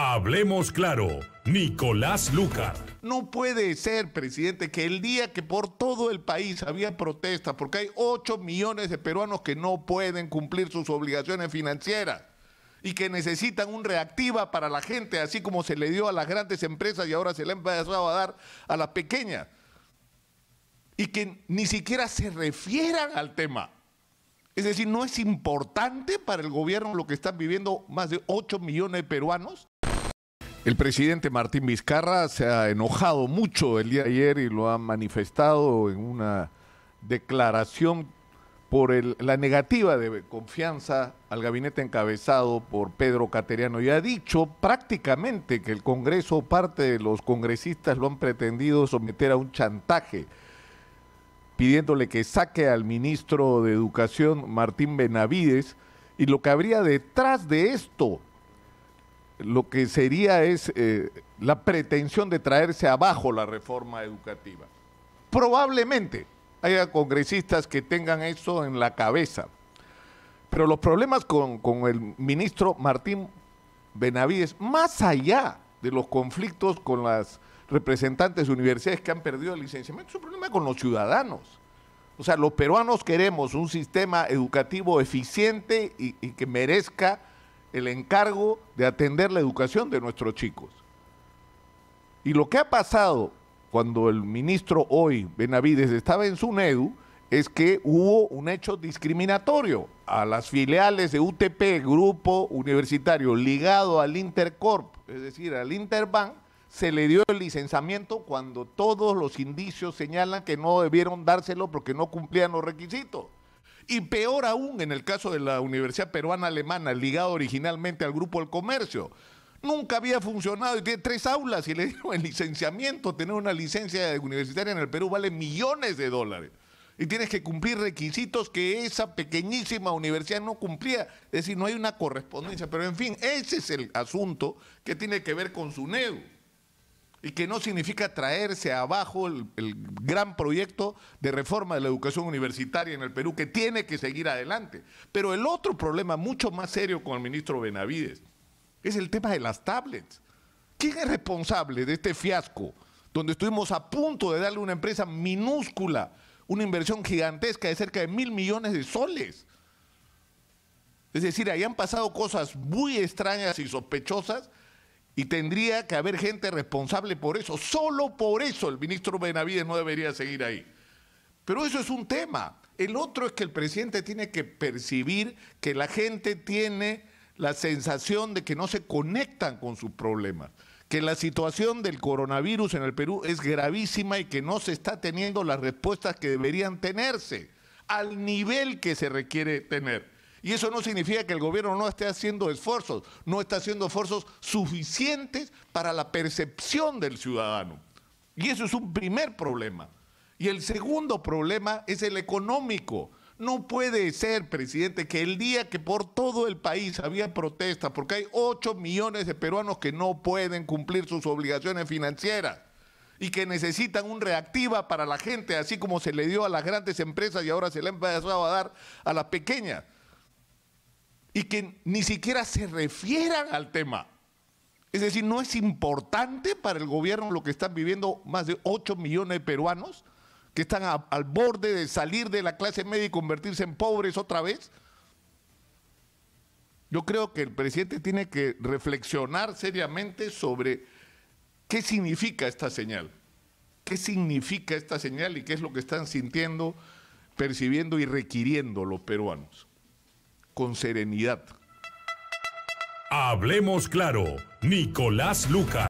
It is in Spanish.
Hablemos claro, Nicolás Lucar. No puede ser, presidente, que el día que por todo el país había protestas, porque hay 8 millones de peruanos que no pueden cumplir sus obligaciones financieras y que necesitan un reactiva para la gente, así como se le dio a las grandes empresas y ahora se le ha empezado a dar a las pequeñas, y que ni siquiera se refieran al tema. Es decir, ¿no es importante para el gobierno lo que están viviendo más de 8 millones de peruanos? El presidente Martín Vizcarra se ha enojado mucho el día de ayer y lo ha manifestado en una declaración por la negativa de confianza al gabinete encabezado por Pedro Cateriano. Y ha dicho prácticamente que el Congreso, parte de los congresistas lo han pretendido someter a un chantaje, pidiéndole que saque al ministro de Educación Martín Benavides. Y lo que habría detrás de esto lo que sería es eh, la pretensión de traerse abajo la reforma educativa. Probablemente haya congresistas que tengan eso en la cabeza, pero los problemas con, el ministro Martín Benavides, más allá de los conflictos con las representantes de universidades que han perdido el licenciamiento, es un problema con los ciudadanos. O sea, los peruanos queremos un sistema educativo eficiente y que merezca el encargo de atender la educación de nuestros chicos. Y lo que ha pasado cuando el ministro hoy, Benavides, estaba en SUNEDU, es que hubo un hecho discriminatorio a las filiales de UTP, grupo universitario ligado al Intercorp, es decir, al Interbank, se le dio el licenciamiento cuando todos los indicios señalan que no debieron dárselo porque no cumplían los requisitos. Y peor aún en el caso de la Universidad Peruana Alemana, ligada originalmente al Grupo del Comercio. Nunca había funcionado y tiene tres aulas y le dieron el licenciamiento. Tener una licencia universitaria en el Perú vale millones de dólares. Y tienes que cumplir requisitos que esa pequeñísima universidad no cumplía. Es decir, no hay una correspondencia. Pero en fin, ese es el asunto que tiene que ver con su SUNEDU y que no significa traerse abajo el, gran proyecto de reforma de la educación universitaria en el Perú, que tiene que seguir adelante. Pero el otro problema mucho más serio con el ministro Benavides es el tema de las tablets. ¿Quién es responsable de este fiasco donde estuvimos a punto de darle a una empresa minúscula una inversión gigantesca de cerca de mil millones de soles? Es decir, ahí han pasado cosas muy extrañas y sospechosas y tendría que haber gente responsable por eso. Solo por eso el ministro Benavides no debería seguir ahí. Pero eso es un tema. El otro es que el presidente tiene que percibir que la gente tiene la sensación de que no se conectan con sus problemas, que la situación del coronavirus en el Perú es gravísima y que no se está teniendo las respuestas que deberían tenerse al nivel que se requiere tener. Y eso no significa que el gobierno no esté haciendo esfuerzos, no está haciendo esfuerzos suficientes para la percepción del ciudadano. Y eso es un primer problema. Y el segundo problema es el económico. No puede ser, presidente, que el día que por todo el país había protestas, porque hay 8 millones de peruanos que no pueden cumplir sus obligaciones financieras y que necesitan un reactiva para la gente, así como se le dio a las grandes empresas y ahora se le ha empezado a dar a las pequeñas y que ni siquiera se refieran al tema. Es decir, ¿no es importante para el gobierno lo que están viviendo más de 8 millones de peruanos que están al borde de salir de la clase media y convertirse en pobres otra vez? Yo creo que el presidente tiene que reflexionar seriamente sobre qué significa esta señal. ¿Qué significa esta señal y qué es lo que están sintiendo, percibiendo y requiriendo los peruanos? Con serenidad. Hablemos claro, Nicolás Luca.